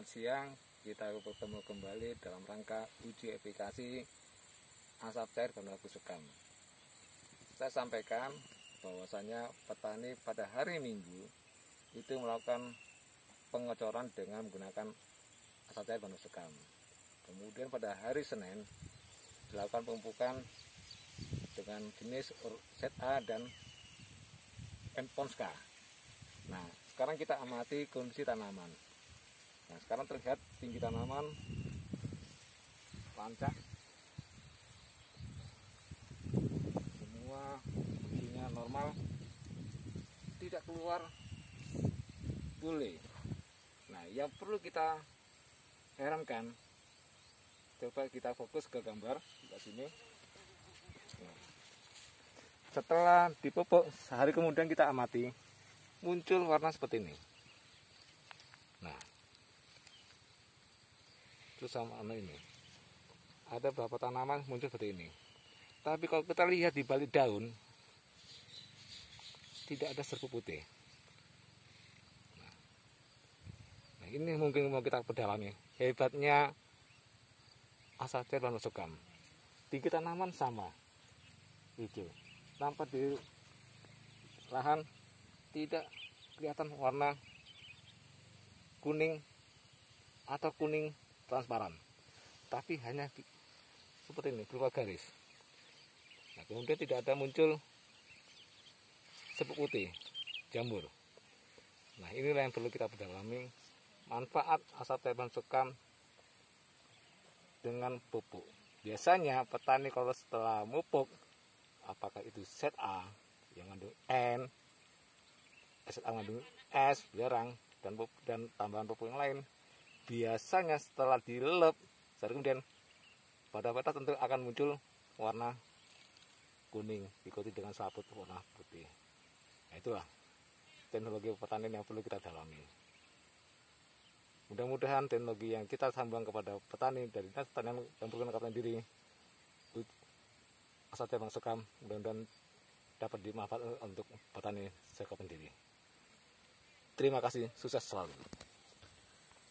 Selamat siang, kita bertemu kembali dalam rangka uji efikasi asap cair dan lagu sekam. Saya sampaikan bahwasanya petani pada hari Minggu itu melakukan pengecoran dengan menggunakan asap cair dan sekam. Kemudian pada hari Senin dilakukan pemupukan dengan jenis ZA dan Enponska. Nah, sekarang kita amati kondisi tanaman. Nah, sekarang terlihat tinggi tanaman lancak. Semua fungsinya normal. Tidak keluar boleh. Nah, yang perlu kita herankan coba kita fokus ke gambar di sini. Setelah dipupuk sehari kemudian kita amati muncul warna seperti ini. Nah, terus sama anu ini. Ada beberapa tanaman muncul seperti ini. Tapi kalau kita lihat di balik daun tidak ada serpu putih. Nah, nah ini mungkin mau kita pedalami. Hebatnya asacer dan sukam tinggi tanaman sama. Hijau. Nampak di lahan tidak kelihatan warna kuning atau kuning transparan. Tapi hanya seperti ini berupa garis. Nah, kemudian tidak ada muncul sepuk putih jamur. Nah inilah yang perlu kita pedalami manfaat asap teban sekam dengan pupuk. Biasanya petani kalau setelah mupuk apakah itu set A yang mengandung N SA mengandung S belerang dan dan tambahan pupuk yang lain biasanya setelah dilelep kemudian pada batas tentu akan muncul warna kuning diikuti dengan selaput warna putih. Nah itulah teknologi pertanian yang perlu kita dalami. Mudah-mudahan teknologi yang kita sambang kepada petani dari dinas pertanian yang berkenan diri asal bang sekam mudah-mudahan dapat dimanfaatkan untuk petani sekam sendiri terima kasih sukses selalu